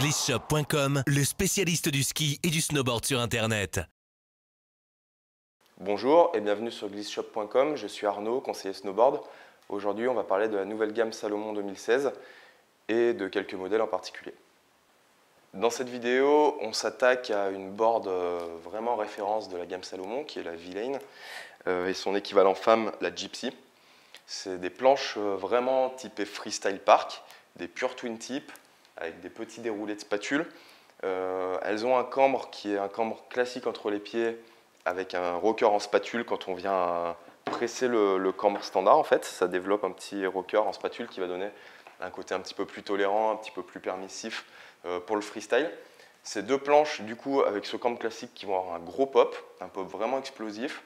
Glissshop.com, le spécialiste du ski et du snowboard sur Internet. Bonjour et bienvenue sur Glissshop.com, je suis Arnaud, conseiller snowboard. Aujourd'hui on va parler de la nouvelle gamme Salomon 2016 et de quelques modèles en particulier. Dans cette vidéo, on s'attaque à une board euh, vraiment référence de la gamme Salomon qui est la V-Lane euh, et son équivalent femme, la Gypsy. C'est des planches euh, vraiment typées freestyle park, des pure twin tip avec des petits déroulés de spatule. Euh, elles ont un cambre qui est un cambre classique entre les pieds avec un rocker en spatule quand on vient presser le, cambre standard en fait. Ça développe un petit rocker en spatule qui va donner un côté un petit peu plus tolérant, un petit peu plus permissif euh, pour le freestyle. Ces deux planches, du coup, avec ce cambre classique, qui vont avoir un gros pop, un pop vraiment explosif,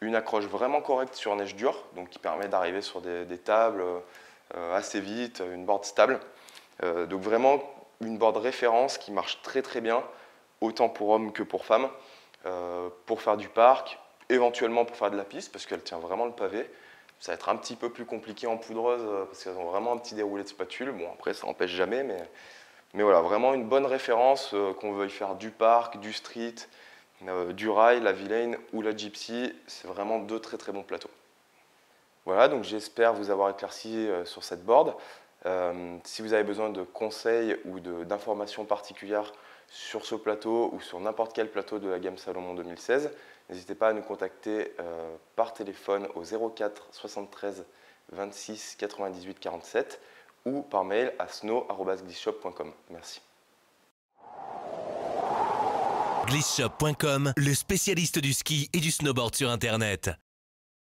une accroche vraiment correcte sur neige dure, donc qui permet d'arriver sur des, tables euh, assez vite, une board stable. Euh, donc vraiment une board référence qui marche très très bien, autant pour hommes que pour femmes, euh, pour faire du parc, éventuellement pour faire de la piste, parce qu'elle tient vraiment le pavé. Ça va être un petit peu plus compliqué en poudreuse, euh, parce qu'elles ont vraiment un petit déroulé de spatule. Bon, après, ça n'empêche jamais, mais, mais voilà, vraiment une bonne référence, qu'on veuille faire du parc, du street, du rail, la villain ou la gypsy, c'est vraiment deux très très bons plateaux. Voilà, donc j'espère vous avoir éclairci sur cette board. Euh, si vous avez besoin de conseils ou d'informations particulières sur ce plateau ou sur n'importe quel plateau de la gamme Salomon 2016, n'hésitez pas à nous contacter euh, par téléphone au 04 73 26 98 47 ou par mail à snow.glisshop.com. Merci. Glisshop.com, le spécialiste du ski et du snowboard sur Internet.